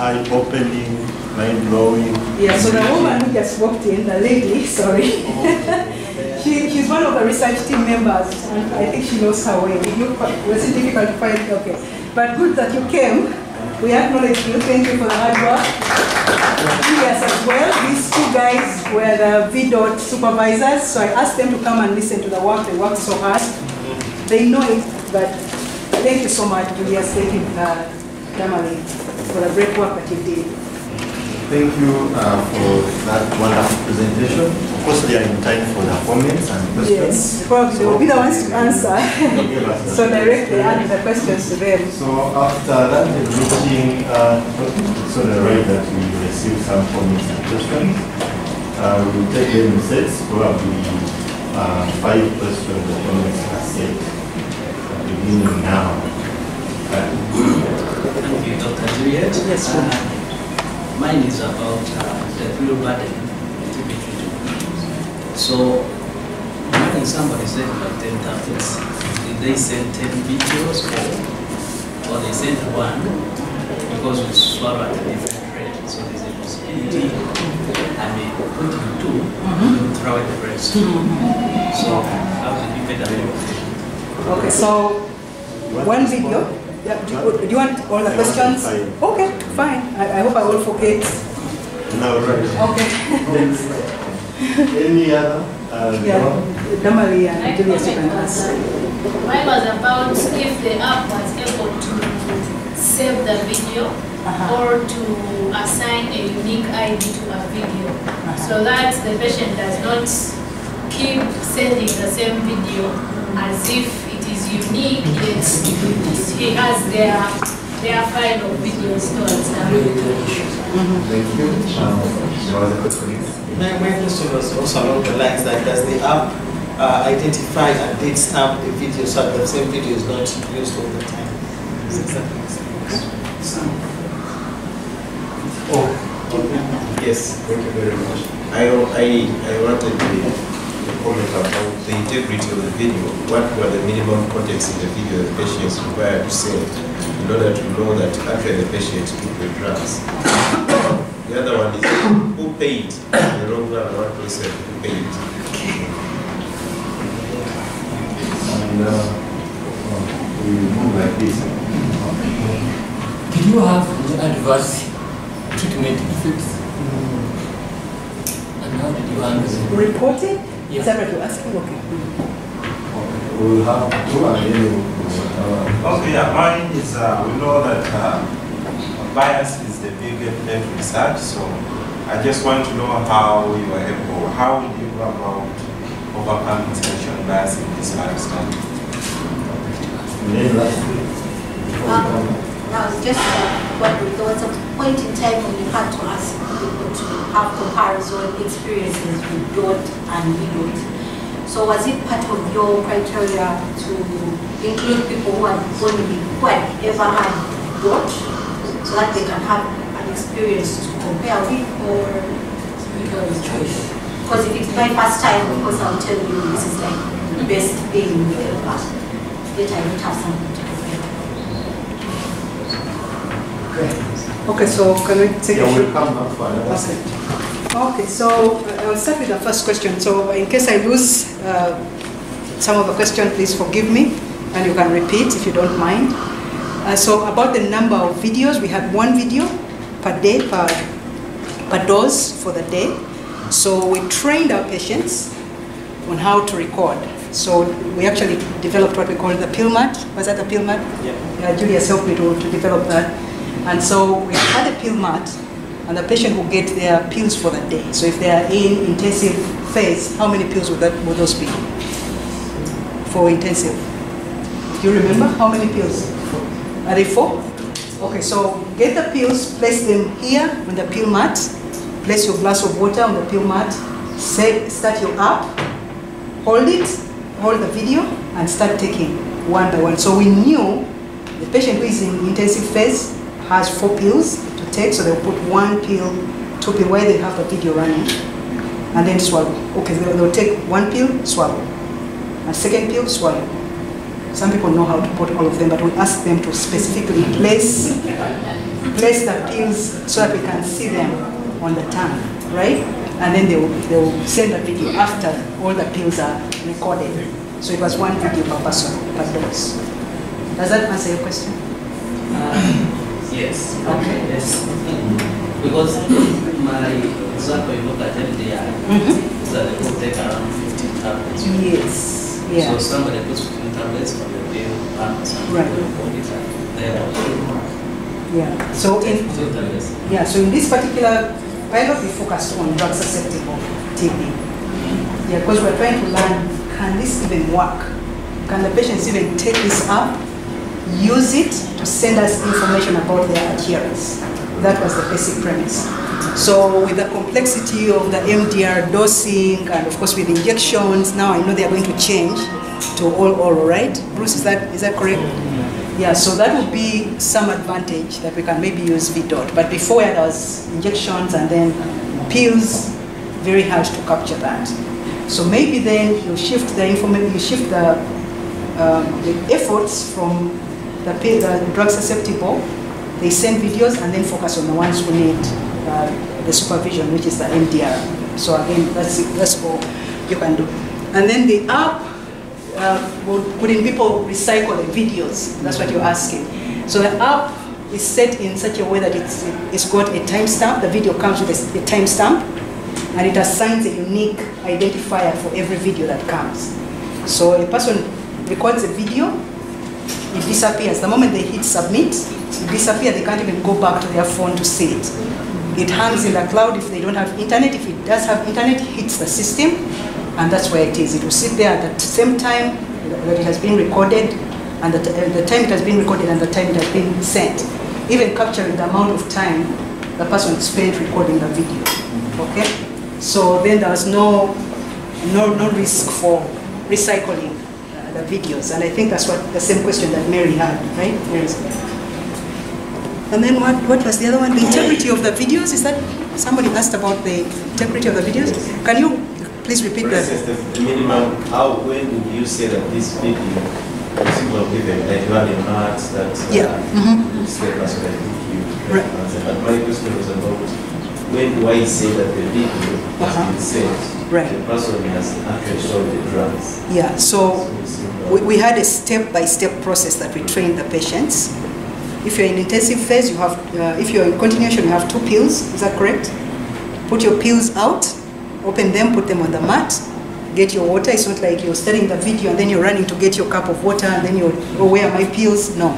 eye-opening, mind-blowing. Yeah, so the woman who just walked in, the lady, sorry, she, she's one of the research team members, and I think she knows her way. It was it difficult to find? Okay. But good that you came. We acknowledge you. Thank you for the hard work. Julius as well. These two guys were the VDOT supervisors, so I asked them to come and listen to the work. They worked so hard. They know it, but thank you so much, Julius. Thank you, uh, Damali, for the great work that you did. Thank you uh, for that wonderful presentation. Of course, they are in time for the comments and questions. Yes, probably they will be the ones to answer. Give us the- So directly ask the questions to them. So after that meeting, uh, on the right that we receive some comments and questions. Uh, we will take them in sets, probably uh, five questions or comments per set. Beginning now. Thank you, Dr. Juliet. Yes, Uh, Mine is about uh, the pill burden. So, when somebody said about 10 tablets, did they send 10 videos or, or they sent one because we swallow at a different rate? So there's a possibility I may put in two and throw away the rest. So, how did you get away Okay, so one video. Yeah, do, you, do you want all the I questions? five. Okay, fine. I, I hope I won't forget. Now, right. Okay. Any other? Uh, Yeah, no? Damali and Julius, you can ask. Mine was about if the app was able to save the video Uh-huh. or to assign a unique ID to a video so that the patient does not keep sending the same video as if it is unique, yet he has their, their file of videos stored somewhere. Thank you. Um, there was a. My, my question was also along the lines that does the app uh, identify and date stamp the video so that the same video is not used all the time? Oh, Yes, thank you very much. I, I, I wanted to to comment about the integrity of the video. What were the minimum contents in the video the patients required to send in order to know that actually the patient took the drugs? The other one is who paid? The long run, I want to say who paid. and uh, we move like this. Did you have any adverse treatment effects? And how did you handle them? Reported? Yeah. Is that what you're asking? Okay. We have two and then we will. uh, Okay, yeah, mine is, uh, we know that uh, bias is the biggest play to research, so I just want to know how you were able, how did you go about overcoming selection bias in this lab study? And then lastly, before we Um, come- Now, it's just uh, what there was a point in time when you had to ask people to have comparison experiences with DOT and VDOT. So was it part of your criteria to include people who had only, who had ever had DOT so that they can have an experience to compare with or? Because if it's my first time, of course I'll tell you this is like the best thing ever. Yet I don't have something to compare. Okay, so can we take a Yeah, short we'll come back for another. Okay. Okay, so uh, I'll start with the first question. So in case I lose uh, some of the question, please forgive me, and you can repeat if you don't mind. Uh, So about the number of videos, we had one video per day, per, per dose for the day. So we trained our patients on how to record. So we actually developed what we call the pill mat. Was that the pill mat? Yeah. Yeah, Julius helped me to, to develop that. And so we had a pill mat, and the patient will get their pills for the day. So if they are in intensive phase, how many pills would, that, would those be for intensive? Do you remember how many pills? Are they four? Okay, so get the pills, place them here on the pill mat, place your glass of water on the pill mat, say, start your app, hold it, hold the video, and start taking one by one. So we knew the patient who is in intensive phase has four pills to take, so they'll put one pill, two pill, where they have the video running, and then swallow. Okay, they'll, they'll take one pill, swallow, and second pill, swallow. Some people know how to put all of them, but we ask them to specifically place place the pills so that we can see them on the tongue, right? And then they'll, they'll send a video after all the pills are recorded. So it was one video per person, per dose. Does that answer your question? Uh, Yes. Okay. Yes. Because my example, you look at LDI, Mhm. is that they will take around 15 tablets. Yes, yeah. So somebody puts 15 tablets on the pill, and some Right. put it there. Yeah, so in, tablets. yeah, so in this particular pilot, we focused on drug susceptible TB. Yeah, because we're trying to learn, can this even work? Can the patients even take this up, use it to send us information about their adherence? That was the basic premise. So with the complexity of the MDR dosing and of course with injections, now I know they are going to change to all oral, right? Bruce, is that, is that correct? Yeah, so that would be some advantage that we can maybe use VDOT. But before there was injections and then pills, very hard to capture that. So maybe then you shift the information, you shift the, um, the efforts from the, the drug susceptible, they send videos and then focus on the ones who need uh, the supervision, which is the MDR. So again, that's, that's all you can do. And then the app, uh, would, wouldn't people recycle the videos? That's what you're asking. So the app is set in such a way that it's, it's got a timestamp. The video comes with a, a timestamp, and it assigns a unique identifier for every video that comes. So a person records a video, it disappears. The moment they hit submit, it disappears. They can't even go back to their phone to see it. It hangs in the cloud if they don't have internet. If it does have internet, it hits the system, and that's where it is. It will sit there at the same time that it has been recorded, and the, uh, the time it has been recorded and the time it has been sent, even capturing the amount of time the person spent recording the video. Okay? So then there was no, no, no risk for recycling the videos, and I think that's what the same question that Mary had, right? Mary's- and then what, what was the other one? The integrity of the videos? Is that somebody asked about the integrity of the videos? Can you please repeat that? the minimum, how, when would you say that this video is well given, like you had a mat that Yeah, uh, you say that's what I think you Right. But my question was about when do I say that the video has Uh-huh. been sent? Right. The person has actually shown the drugs. Yeah, so uh, we, we had a step-by-step process that we trained the patients. If you're in intensive phase, you have, uh, if you're in continuation, you have two pills, is that correct? Put your pills out, open them, put them on the mat, get your water. It's not like you're studying the video and then you're running to get your cup of water and then you're, oh, where are my pills? No.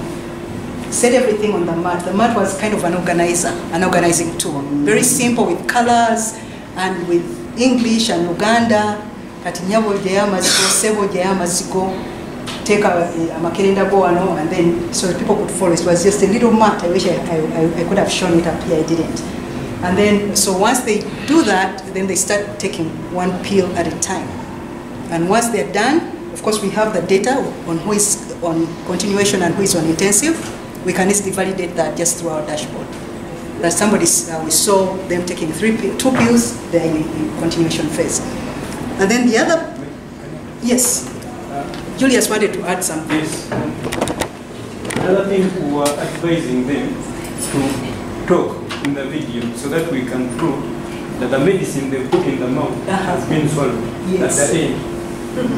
Set everything on the mat. The mat was kind of an organizer, an organizing tool. Very simple with colors and with English and Luganda. Kati nyabo sebo take a, a makerenda go ano, and then so people could follow. It was just a little mat. I wish I, I, I could have shown it up here. I didn't. And then, so once they do that, then they start taking one pill at a time. And once they're done, of course, we have the data on who is on continuation and who is on intensive. We can easily validate that just through our dashboard. That somebody, uh, we saw them taking three, two pills, they're in, in continuation phase. And then the other, yes, Julius wanted to add something. Yes. Another thing, we were advising them to talk in the video so that we can prove that the medicine they put in the mouth has been swallowed Yes. at the end.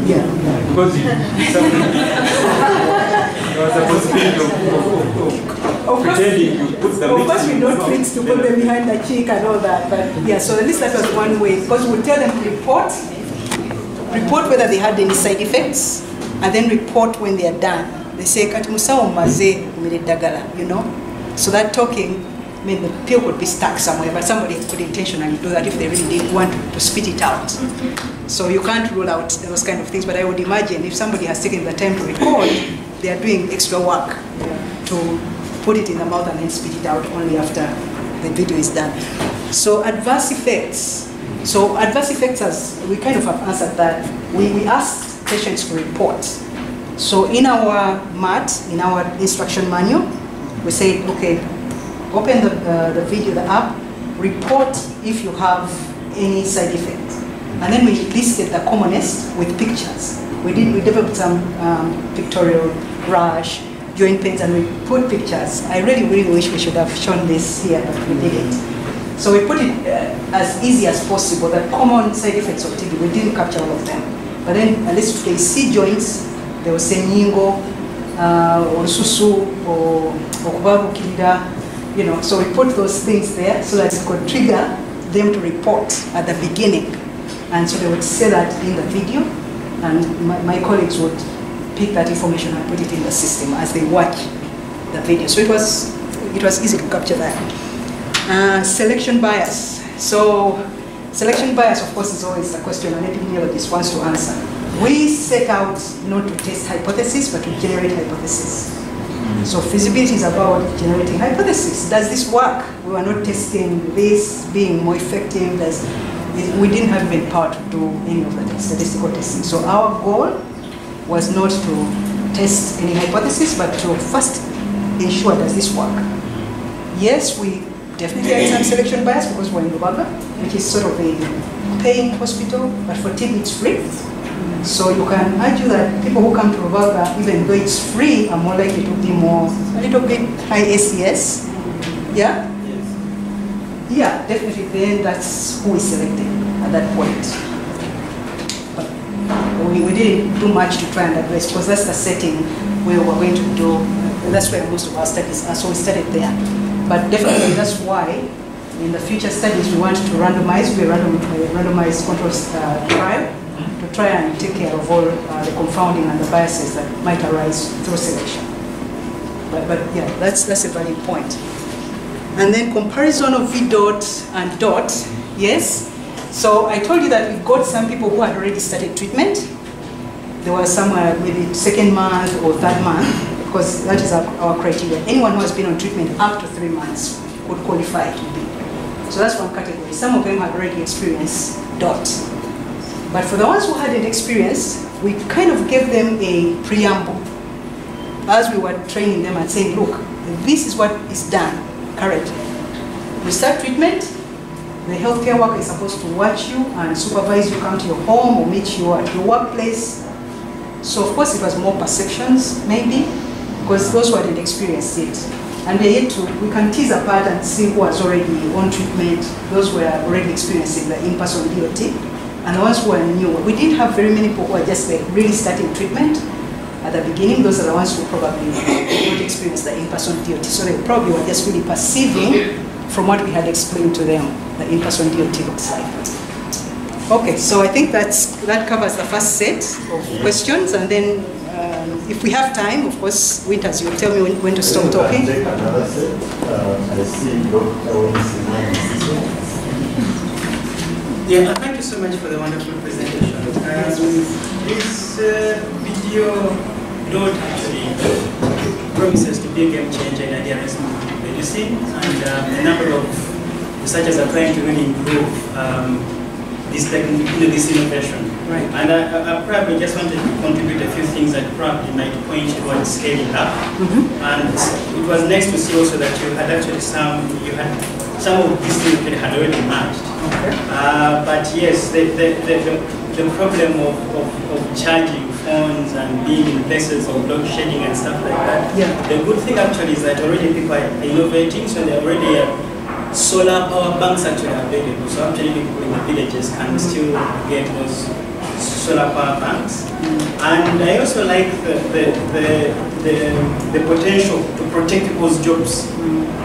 Yeah. Because it, there was a possibility of, pretending you put the Of course, we don't mouth. to put them behind the cheek and all that, but yeah, so at least that was one way. Because we tell them to report, report whether they had any side effects, and then report when they are done. They say, kati musawo maze eddagala," you know? So that talking, I mean, the pill could be stuck somewhere, but somebody could intentionally do that if they really didn't want to spit it out. So you can't rule out those kind of things, but I would imagine if somebody has taken the time to record, they are doing extra work to put it in the mouth and then spit it out only after the video is done. So adverse effects. So adverse effects, as we kind of have answered that, we, we asked patients to report. So in our MAT, in our instruction manual, we say, okay, open the, uh, the video, the app, report if you have any side effect. And then we listed the commonest with pictures. We did, we developed some um, pictorial rash, joint pains, and we put pictures. I really, really wish we should have shown this here, but we didn't. So we put it uh, as easy as possible. The common side effects of TB, we didn't capture all of them. But then at least they see joints, they will say nyingo, uh, or susu, or okubabukirira, you know. So we put those things there so that it could trigger them to report at the beginning. And so they would say that in the video, and my, my colleagues would pick that information and put it in the system as they watch the video. So it was, it was easy to capture that. Uh, selection bias. So selection bias, of course, is always a question an epidemiologist wants to answer. We set out not to test hypotheses, but to generate hypotheses. So feasibility is about generating hypotheses. Does this work? We were not testing this being more effective. Does, we didn't have even power to do any of the statistical testing. So our goal was not to test any hypothesis, but to first ensure does this work. Yes, we definitely had some selection bias because we're in Lubaga, which is sort of a paying hospital, but for TB it's free. So you can argue that people who come to Lubaga, even though it's free, are more likely to be more, a little bit high SES. Yeah? Yeah, definitely then that's who is selected at that point. But we, we didn't do much to try and address because that's the setting where we're going to do, that's where most of our studies are, so we started there. But definitely that's why in the future studies we want to randomize, we random, randomized control uh, trial to try and take care of all uh, the confounding and the biases that might arise through selection. But, but yeah, that's, that's a valid point. And then comparison of VDOT and dot, yes. So I told you that we got some people who had already started treatment. There were some uh, maybe second month or third month, because that is our, our criteria. Anyone who has been on treatment up to three months would qualify to be. So that's one category. Some of them had already experienced dot. But for the ones who hadn't experienced, we kind of gave them a preamble as we were training them and saying, look, this is what is done currently. You start treatment, the healthcare worker is supposed to watch you and supervise you, come to your home or meet you at your workplace. So of course it was more perceptions, maybe, because those who hadn't experienced it. And we yet to, we can tease apart and see who was already on treatment, those who were already experiencing the in-person DOT, and the ones who are new. We didn't have very many people who are just like really starting treatment at the beginning. Those are the ones who probably don't experience the in-person DOT. So they probably were just really perceiving from what we had explained to them, the in-person DOT looks like. Okay, so I think that's, that covers the first set of questions, and then um, if we have time, of course, Winters, you'll tell me when, when to stop talking. Set. I see Dr. Owens Yeah, uh, thank you so much for the wonderful presentation. Um, this uh, video actually promises to be a game changer in idealism medicine, and um, a number of researchers are trying to really improve um, this, you know, this innovation. Right. And I, I, probably just wanted to contribute a few things that probably might point towards scaling up. And it was nice to see also that you had actually some, you had some of these things that had already matched. Uh, but yes, the, the, the, the, the problem of, of, of charging phones and being in places of load shedding and stuff like that. Yeah. The good thing actually is that already people are innovating, so they already uh, solar power banks actually available. So actually people in the villages can still get those solar power banks. And I also like the, the, the, the, the potential to protect people's jobs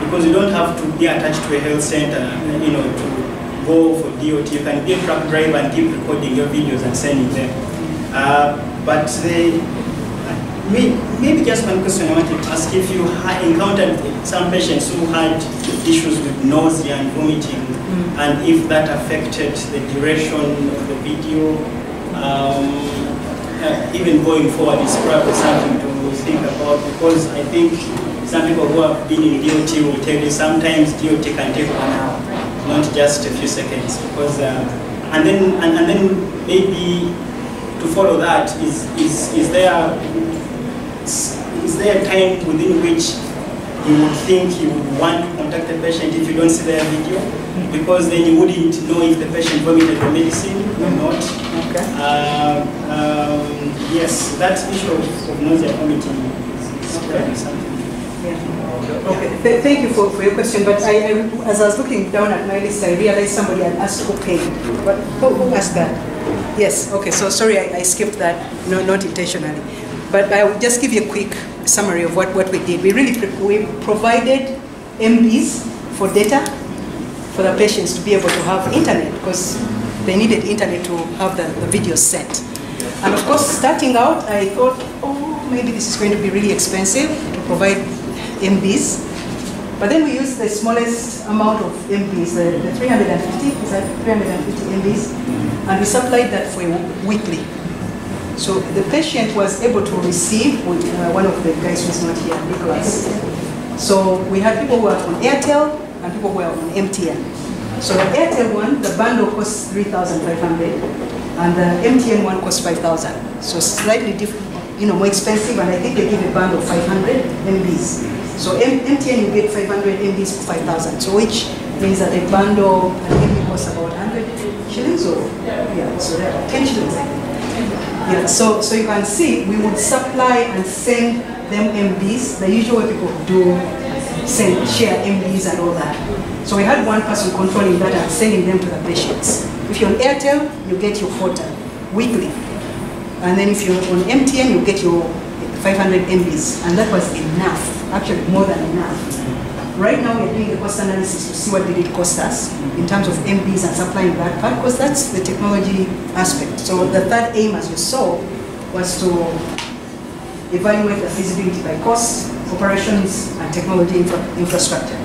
because you don't have to be attached to a health center, you know, to go for DOT. You can be a truck driver and keep recording your videos and sending them. Uh, but may- maybe just one question I wanted to ask, if you had encountered some patients who had issues with nausea and vomiting, and if that affected the duration of the video, um, uh, even going forward is probably something to think about because I think some people who have been in DOT will tell you sometimes DOT can take one hour, not just a few seconds. Because uh, and then and, and then maybe to follow that is is is there is there a time within which you would think you would want to contact the patient if you don't see their video? Because then you wouldn't know if the patient vomited the medicine or not. Okay. Uh, um, yes, that issue of, nausea vomiting is, is It's something. Yeah. Okay, Th- thank you for, for your question, but I, I, as I was looking down at my list, I realized somebody had asked okay. But who, who asked that? Yes, okay, so sorry, I, I skipped that, no, not intentionally. But I will just give you a quick summary of what, what we did. We really, we provided MBs for data for the patients to be able to have internet, because they needed internet to have the, the videos sent. And of course, starting out, I thought, oh, maybe this is going to be really expensive to provide MBs. But then we used the smallest amount of MBs, the, the 350, is that 350 MBs, and we supplied that for weekly. So the patient was able to receive, uh, one of the guys who's not here, Nicholas. So we had people who were on Airtel and people who were on MTN. So the Airtel one, the bundle costs 3,500 and the MTN one costs 5,000. So slightly different, you know, more expensive and I think they give a bundle of 500 MBs. So M- MTN you get 500 MBs for 5,000. So which means that a bundle, an MB costs about 100 shillings or, yeah, so they're 10 shillings Yeah, so, so you can see, we would supply and send them MBs, the usual way people do send, share MBs and all that. So we had one person controlling that and sending them to the patients. If you're on Airtel, you get your quota weekly. And then if you're on MTN, you get your 500 MBs. And that was enough, actually more than enough. Right now, we're doing a cost analysis to see what did it cost us in terms of MBs and supplying that part, because that's the technology aspect. So the third aim, as you saw, was to evaluate the feasibility by cost, operations, and technology infra infrastructure.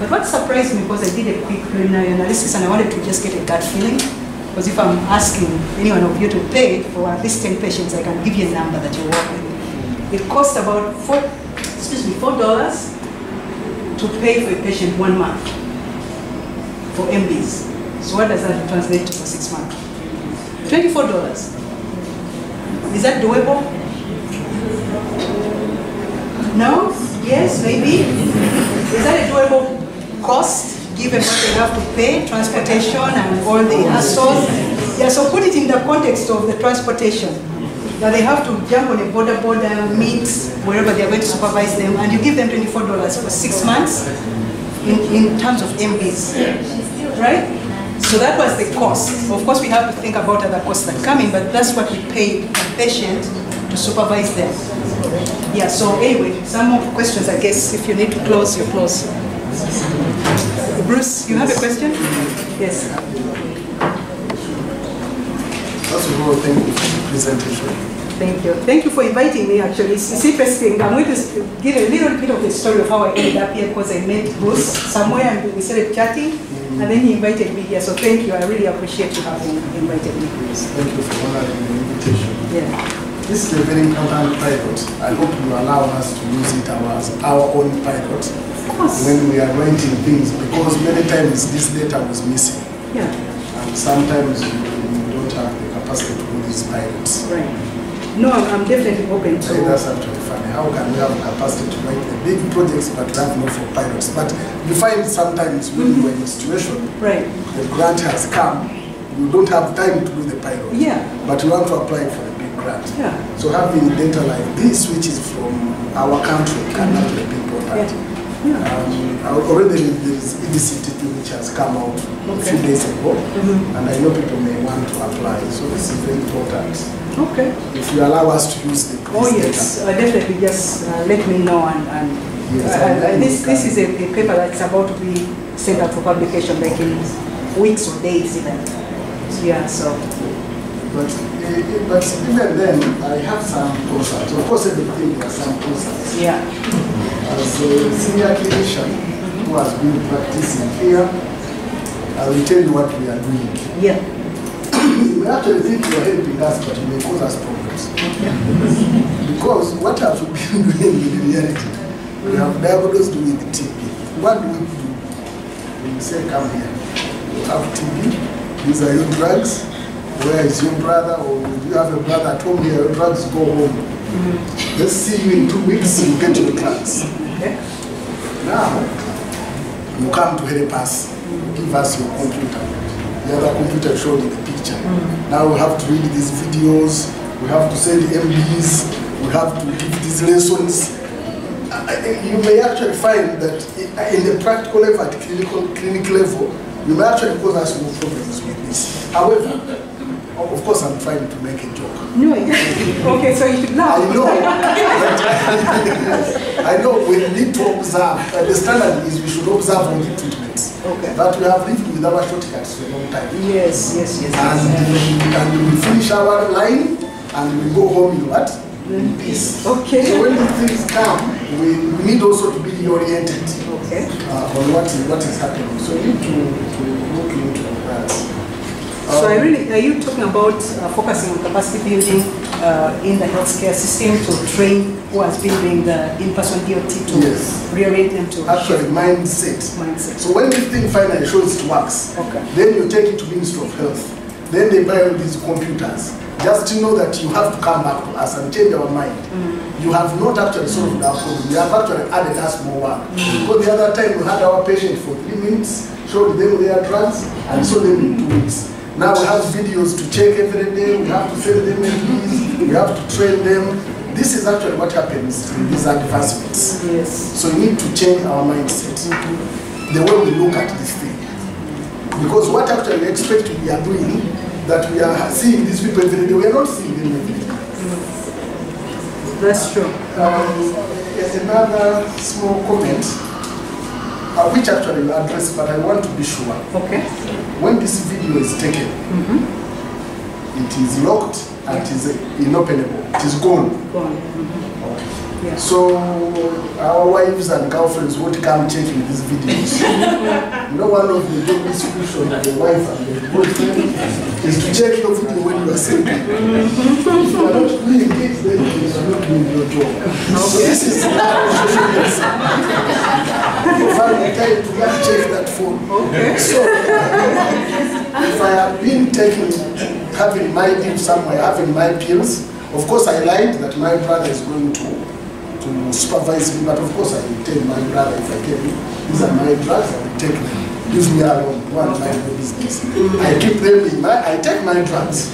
But what surprised me, because I did a quick preliminary analysis and I wanted to just get a gut feeling, because if I'm asking any one of you to pay for at least 10 patients, I can give you a number that you work with. It costs about four, excuse me, four dollars to pay for a patient one month for MBs. So what does that translate to for six months? Twenty-four dollars. Is that doable? No? Yes, maybe? Is that a doable cost, given what they have to pay, transportation and all the hassles? Yeah, so put it in the context of the transportation. That they have to jump on a boda boda, meet wherever they're going to supervise them, and you give them twenty-four dollars for six months in, in terms of MBs, right? So that was the cost. Of course, we have to think about other costs that come in, but that's what we pay a patient to supervise them. Yeah, so anyway, some more questions, I guess. If you need to close, you close. Bruce, you have a question? Yes. First of all, thank you for the presentation. Thank you. Thank you for inviting me, actually. It's, it's interesting. I'm going to give a little bit of the story of how I ended up here because I met Bruce somewhere and we started chatting, and then he invited me here. So thank you. I really appreciate you having invited me. Yes, Thank you for honoring the invitation. Yeah. This is a very important pilot. I hope you allow us to use it as our own pilot when we are writing things because many times this data was missing. Yeah. And sometimes we we don't have the capacity to do these pilots. Right. No, I'm I'm definitely open to. that's actually funny. How can we have capacity to make the big projects but we have no for pilots? But you find sometimes when mm-hmm. you are in a situation, Right. the grant has come, you don't have time to do the pilot. Yeah. But you want to apply for a big grant. Yeah. So having data like this, which is from our country, can actually be important. Yeah. Um, already there is EDCTP which has come out a few days ago, Mhm. and I know people may want to apply. So this is very important. Okay. If you allow us to use the Oh, yes, uh, definitely, just uh, let me know and, and Yes, uh, and uh, this, this is a, a paper that's about to be sent out for publication like in weeks or days even. Yeah, so, But, eh, eh, but even then, I have some concerns. Of course, everything there are some concerns. yeah. As a senior clinician who has been practicing here, I will tell you what we are doing. Yeah. we actually think you are helping us, but you may cause us problems. because what have we been doing in reality? We have diagnosed with TB. What do we do? We say, come here. You have TB. These are your drugs. Where is your brother? Or do you have a brother at home here? Your drugs go home. Mm-hmm. Let's see you in two weeks, you get your drugs. Okay. Now, you come to help us, give us your computer. The other computer showed in the picture. Mm. Now we have to read these videos, we have to send MBs, we have to give these lessons. You may actually find that in the practical level, at clinical, clinic level, you may actually cause us more problems with this. However, of course, I'm trying to make a joke. No, okay, so you should laugh. I know. I know we need to observe. Uh, the standard is we should observe all the treatments. Okay. But we have lived with our shortcuts for a long time. Yes, yes, yes. And, yes. and we finish our line and we go home in what? In peace. Okay. So when these things come, we, we need also to be oriented Okay. uh, on what is, what is happening. So we need to, to look into. So I really, are you talking about uh, focusing on capacity building uh, in the healthcare system to train who has been doing the in-person DOT to Yes. reorient them to Actually, mindset. mindset? So when this thing finally shows it works, Okay. then you take it to Ministry of Health. Then they buy all these computers. Just to know that you have to come back to us and change our mind. You have not actually solved our problem. You have actually added us more work. Because the other time we had our patient for three minutes, showed them their drugs, and saw them in two weeks. Now we have videos to check every day. We have to send them MBs. We have to train them. This is actually what happens in these advancements. Yes. So we need to change our mindset, the way we look at this thing. Because what actually we expect we are doing, that we are seeing these people every day, we are not seeing them every day. That's true. Um, there's another small comment, uh, which actually you address, but I want to be sure. Okay. When this video is taken, mm-hmm. it is locked and it is inopenable. It is gone. Go on. Mm-hmm. Yeah. So our wives and girlfriends would come checking these videos. you know, one of the description of the wife and the boyfriend is to check your video when you are sleeping. Mm-hmm. if you are not doing it, then you are not doing your job. So this is social media. You find the time to and check that phone. Okay. So if I have been taking, having my pills somewhere, having my pills, of course I lied that my brother is going to to supervise me, but of course I will tell my brother if I tell him, these are my drugs, I will take them. Leave me alone, go and mind your business. I keep them in my, I take my drugs.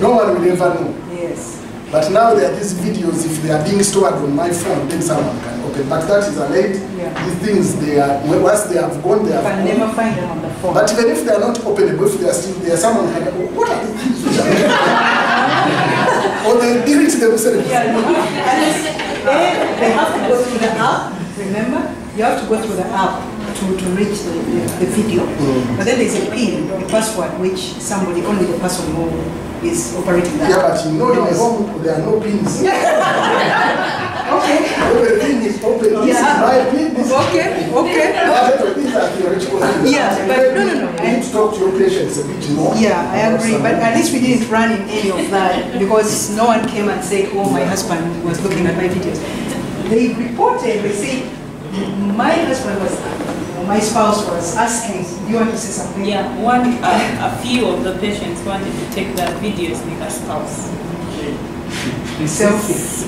No one will ever know. Yes. But now there are these videos, if they are being stored on my phone, then someone can open. But that is a late. Yeah. These things, they are, once they have gone, they You have can gone. never find them on the phone. But even if they are not openable, if they are still there, someone can, oh, what are these things? or they delete themselves. Yeah, eh, they have to go through the app, remember? You have to go through the app to, to reach the, the, the video. But then there's a PIN, a password, which somebody, only the person who is operating that. Yeah, but you know, in home, there are no pins. Okay. Everything is open. This is Yeah. my pin. This is Okay, okay. But these are theoretical things. Yeah, but no, no, no. You need to talk to your patients a bit more. Yeah, I agree, but at least we didn't run in any of that because no one came and said, oh, my husband was looking at my videos. They reported, they say, my husband was, my spouse was asking, do you want to say something? Yeah, one, uh, a few of the patients wanted to take their videos with a spouse. So,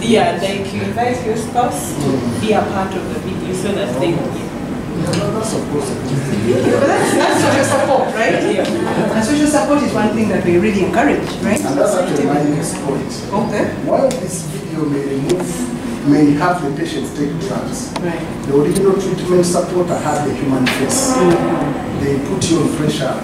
Yeah, like you invite your spouse to be a part of the video so that they That's supposed to be. that's, that's social support, right? Yeah. And social support is one thing that we really encourage, right? And that's actually my next point. Okay. While this video may remove, may have the patients take drugs, Right. the original treatment supporter had the human face. Mm-hmm. They put you on pressure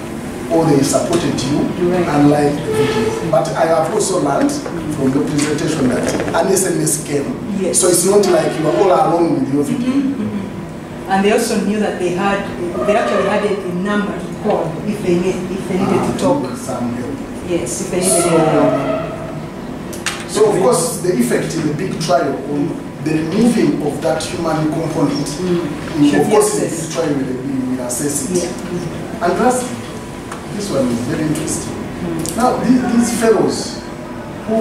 or they supported you, Right. unlike the video. But I have also learned from the presentation that an SMS came. Yes. So it's not like you are all alone with your video. Mm-hmm. Mm-hmm. And they also knew that they had, they actually had a, a number to call if they need, if they needed to ah, talk. Some help. Yes, if they needed help. So of course, the effect in the big trial on the removing of that human component, Should of course, the big trial we will- will assess it. Yeah. And lastly, this one is very interesting. Now, these, these fellows who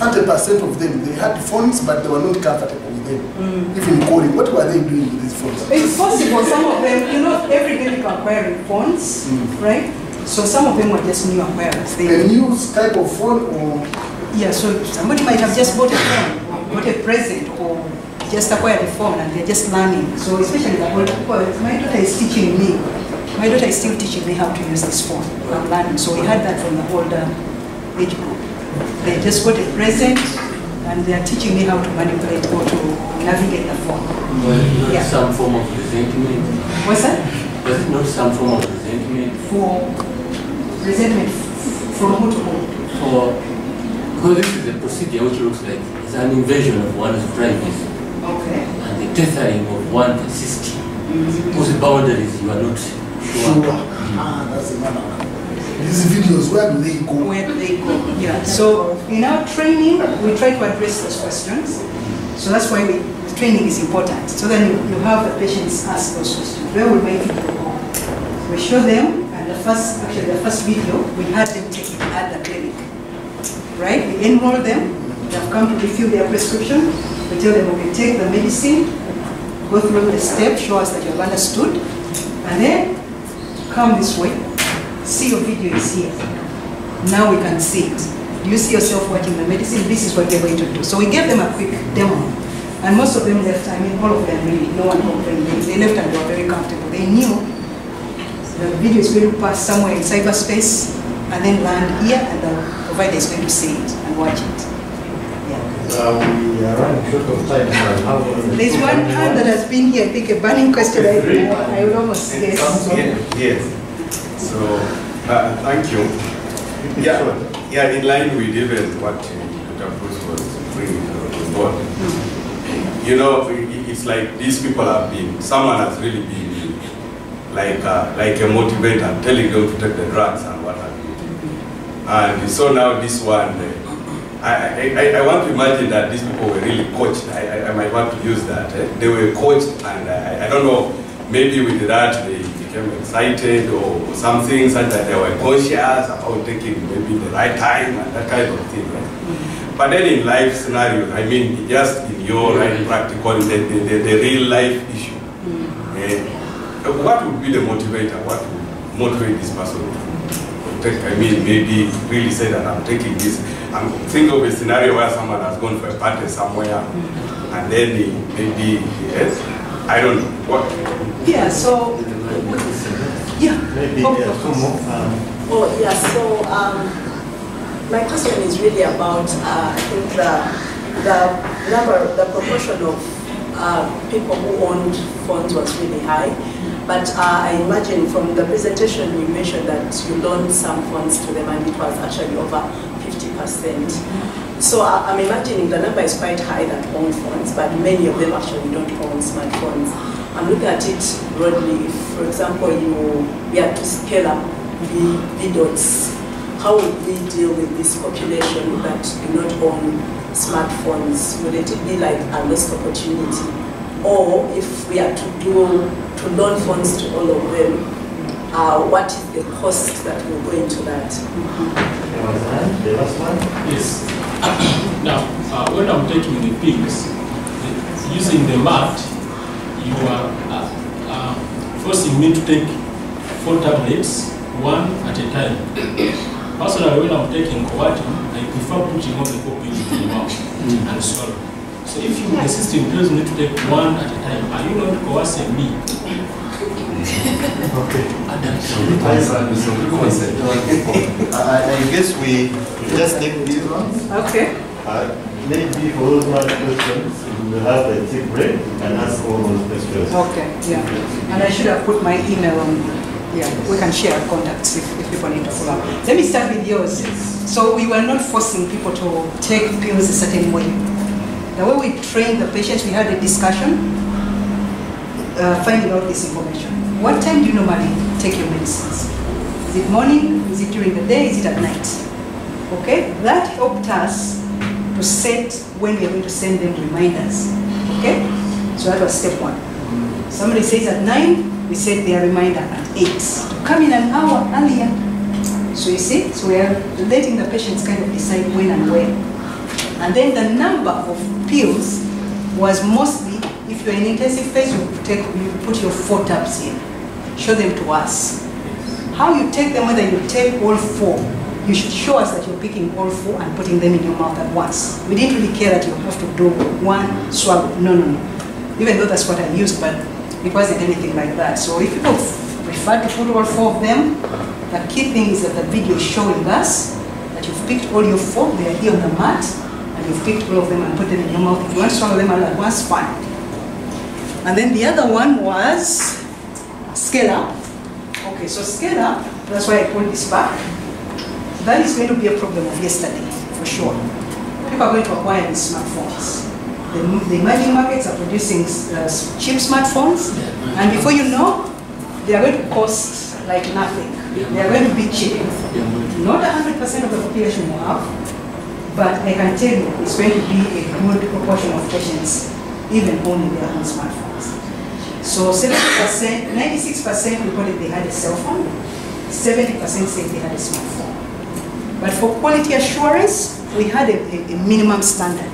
30% of them, they had phones, but they were not comfortable with them. Mm. Even calling, what were they doing with these phones? It's possible, some of them, you know, every day people are acquiring phones, mm. right? So some of them were just new acquirers. A They, new type of phone or yeah, so somebody might have just bought a phone, or bought a present, or just acquired a phone and they're just learning. So especially the older people, my daughter is teaching me, my daughter is still teaching me how to use this phone. I'm learning. So we had that from the older age group. They just got a present and they are teaching me how to manipulate or to navigate the phone. Not Yeah. some form of resentment. What's that? Was it not some form of resentment? For resentment from who to who? For, because this is a procedure which looks like it's an invasion of one's privacy. Okay. And the tethering of one's system. Mm-hmm. Whose boundaries you are not sure. Sure. Mm-hmm. Ah, that's the matter. These videos, where do they go? Where do they go? Yeah. Mm-hmm. So in our training, we try to address those questions. So that's why we, the training is important. So then you, you have the patients ask those questions. Where will my video go? We show them, and the first, actually the first video, we had them take it at the clinic. Right? We enroll them. They have come to refill their prescription. We tell them, okay, take the medicine, go through the steps, show us that you have understood, and then come this way. See your video is here. Now we can see it. Do you see yourself watching the medicine? This is what they're going to do. So we gave them a quick demo. And most of them left, I mean, all of them really, no one complained. They they left and they were very comfortable. They knew the video is going to pass somewhere in cyberspace and then land here and the provider is going to see it and watch it. There's one hand that has been here, I think a burning question I, I would almost guess. Ye- Yes. So, uh, thank you. Yeah, yeah, in line with even what Dr. Bruce was bringing to board. You know, it's like these people have been, someone has really been like, uh, like a motivator, telling them to take the drugs and what have you. And so now this one, uh, I, I, I- want to imagine that these people were really coached. I, I, I might want to use that. eh. They were coached, and I, I don't know, maybe with that they became excited or something such that they were conscious about taking maybe the right time and that kind of thing. right? But then in life scenario, I mean, just in your right practical, the, the, the, real life issue, eh, what would be the motivator? What would motivate this person to take, I mean, maybe really say that I'm taking this. I'm thinking of a scenario where someone has gone for a party somewhere and then he, maybe, yes, I don't know, what, Yeah, so, yeah. Maybe, Oh, yeah, two more. um, Oh, yeah, so um, my question is really about, uh, I think the, the number, the proportion of uh, people who owned phones was really high. But uh, I imagine from the presentation you mentioned that you loaned some phones to them and it was actually over 50%. So I- I'm imagining the number is quite high that own phones, but many of them actually don't own smartphones. I'm looking at it broadly. If, For example, you we had to scale up the VDOTs. How would we deal with this population that do not own smartphones? Would it be like a lost opportunity? Or if we are to do, to loan phones to all of them, uh, what is the cost that will go into that? there was one, the last one. Yes. Now, uh, when I'm taking the pills, using the mat, you are uh, uh, forcing me to take four tablets, one at a time. Personally, when I'm taking Coartem, I prefer putting all the four in the mouth and swallow. So if you, the system tells me to take one at a time, are you not coercing me? Okay. I, I guess we just take these ones. Okay. Uh, maybe those one questions, we will have a tea break and ask all those questions. Okay, yeah. And I should have put my email on, yeah, we can share contacts if, if people need to follow up. Let me start with yours. So we were not forcing people to take pills a certain way. The way we trained the patients, we had a discussion, uh, finding out this information. What time do you normally take your medicines? Is it morning? Is it during the day? Is it at night? Okay, that helped us to set when we are going to send them reminders. Okay, so that was step one. Somebody says at nine, we set their reminder at eight. To come in an hour earlier. So you see, so we are letting the patients kind of decide when and where. And then the number of pills was mostly, if you're in intensive phase, you take, you put your four tabs in. Show them to us. How you take them, whether you take all four, you should show us that you're picking all four and putting them in your mouth at once. We didn't really care that you have to do one swallow. No, no, no. Even though that's what I used, but it wasn't anything like that. So if people prefer to put all four of them, the key thing is that the video is showing us that you've picked all your four, they are here on the mat, and you've picked all of them and put them in your mouth. If you want to swallow them all at once, fine. And then the other one was scalar. Okay, so scalar, that's why I pulled this back. That is going to be a problem of yesterday, for sure. People are going to acquire these smartphones. The, the emerging markets are producing uh, cheap smartphones, and before you know, they are going to cost like nothing. They are going to be cheap. Not 100% of the population will have, but I can tell you it's going to be a good proportion of patients even owning their own smartphones. So 70%, 96% reported they had a cell phone, 70% said they had a smartphone. But for quality assurance, we had a, a, a minimum standard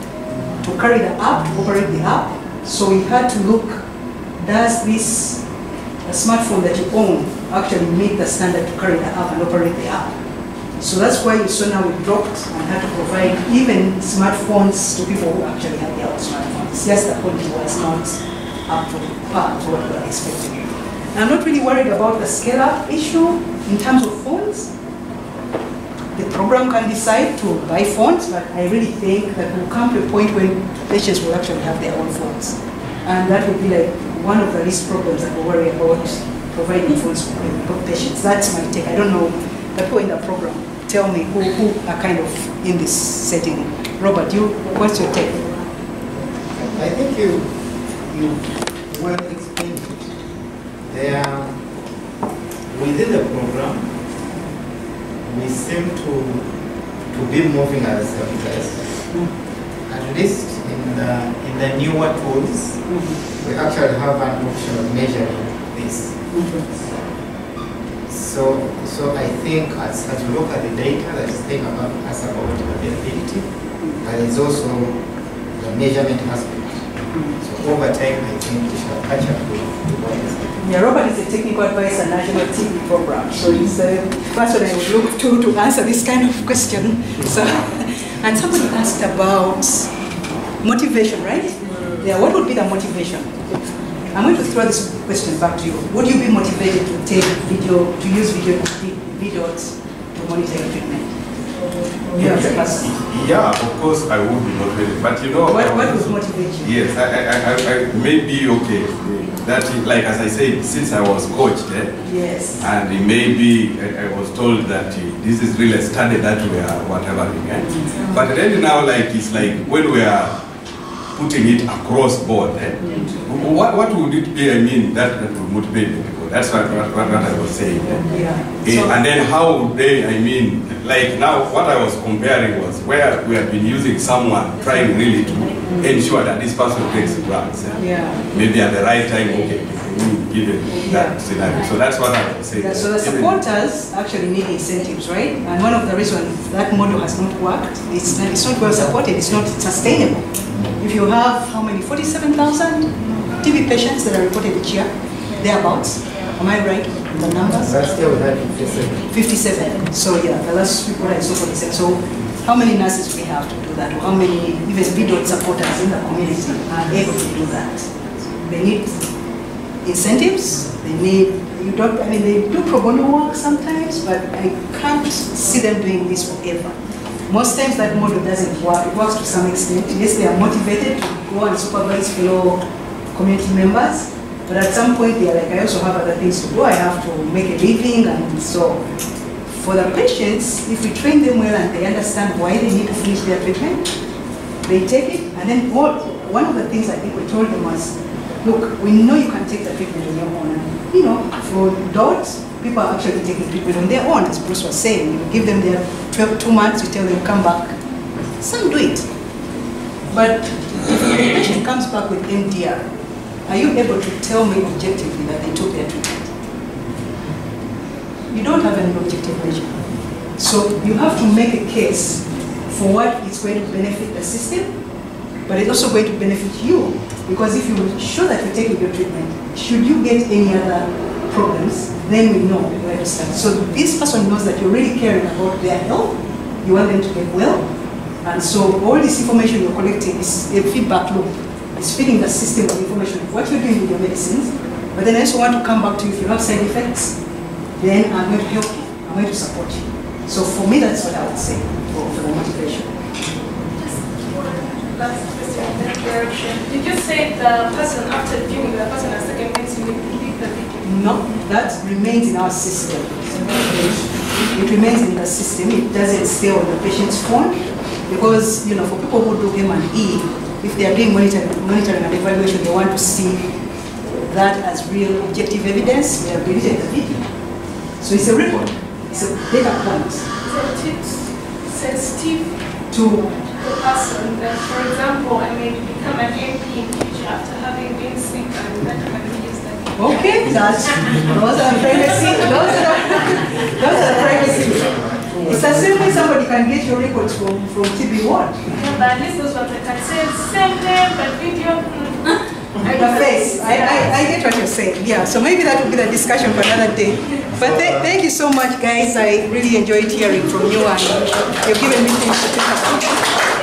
to carry the app, to operate the app. So we had to look, does this smartphone that you own actually meet the standard to carry the app and operate the app? So that's why you saw now we dropped and had to provide even smartphones to people who actually had their own smartphones. Yes, the quality was not up to par to what we are expecting. And I'm not really worried about the scale-up issue in terms of phones. The program can decide to buy phones, but I really think that we'll come to a point when patients will actually have their own phones. And that would be like one of the least problems that we worry about providing phones for patients. That's my take. I don't know the people in the program tell me who, who are kind of in this setting. Robert, you, what's your take? I think you, you well explained it. There, within the program, we seem to, to be moving ourselves mm-hmm. At least in the, in the newer tools, mm-hmm. we actually have an option of measuring this. Mm-hmm. So, so I think as, as we look at the data that is taken about us about availability, there is also the measurement aspect. So over time, I think we shall catch up with. Yeah, Robert is a technical advisor national TB program, so he's uh, the person I would look to to answer this kind of question. So, and somebody asked about motivation, right? Yeah, what would be the motivation? I'm going to throw this question back to you. Would you be motivated to take video, to use video, videos to monitor your treatment? As. Yeah, of course I would be motivated, but you know. What, what was- would motivate you? Yes, I, I, I, I may be okay. That, like as I said, since I was coached, eh, Yes. and it may be, I, I was told that eh, this is really a study that we are whatever. Eh? But then now, like it's like when we are putting it across board, eh? what, what would it be? I mean, that, that would motivate. That's what, what, what I was saying. eh? Yeah. Eh, So- and then how they, I mean, like now what I was comparing was where we have been using someone trying really to ensure that this person takes the drugs. eh? Yeah. Maybe at the right time, okay, given that scenario. So that's what I was saying. Yeah, so the supporters actually need incentives, right? And one of the reasons that model has not worked is that it's not well supported, it's not sustainable. If you have how many, 47,000 TB patients that are reported each year, thereabouts, am I right? The numbers? Last year we had 57. 57. So yeah, the last report I saw 47. So how many nurses we have to do that? Or how many even video supporters in the community are able to do that? They need incentives. They need, you don't, I mean, they do pro bono work sometimes, but I can't see them doing this forever. Most times that model doesn't work. It works to some extent. Yes, they are motivated to go and supervise fellow community members, but at some point they are like, I also have other things to do. I have to make a living, and so for the patients, if we train them well and they understand why they need to finish their treatment, they take it, and then one of the things I think we told them was, look, we know you can take the treatment on your own. And, you know, for adults, people are actually taking treatment on their own, as Bruce was saying. You give them their 12, two months, you tell them come back. Some do it. But if the patient comes back with MDR, are you able to tell me objectively that they took their treatment? You don't have an objective measure. So you have to make a case for what is going to benefit the system, but it's also going to benefit you. Because if you show that you're taking your treatment, should you get any other problems, then we know where to start. So this person knows that you're really caring about their health, you want them to get well, and so all this information you're collecting is a feedback loop. It's feeding the system of information of what you're doing with your medicines, but then I also want to come back to you if you have side effects, then I'm going to help you, I'm going to support you. So for me, that's what I would say for, for the motivation. Just one last question in that direction. Did you say the person, after viewing the person has taken medicine, the? No, that remains in our system. It remains in the system, it doesn't stay on the patient's phone, because, you know, for people who do M and E, if they are doing monitoring, monitoring and evaluation, they want to see that as real objective evidence, they have deleted the video. So it's a record, it's a data point Sensitive, sensitive to the person that, for example, I may become an MP in future after having been sick and that can be used again. Okay, that's, those are privacy, those are, those are privacy. It's the same way somebody can get your records from, from TB One. Yeah, but at least those ones I can say same name, but video. The face, I, I, I get what you're saying, yeah, so maybe that will be the discussion for another day. But th- thank you so much, guys, I really enjoyed hearing from you and you've given me things to think about.